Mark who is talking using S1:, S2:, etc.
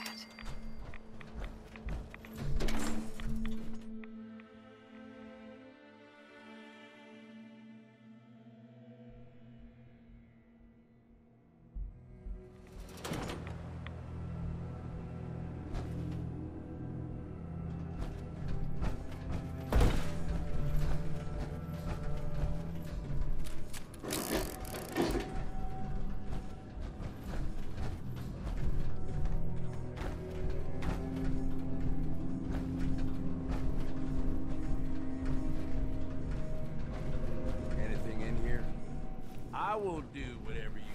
S1: It.
S2: I will do whatever you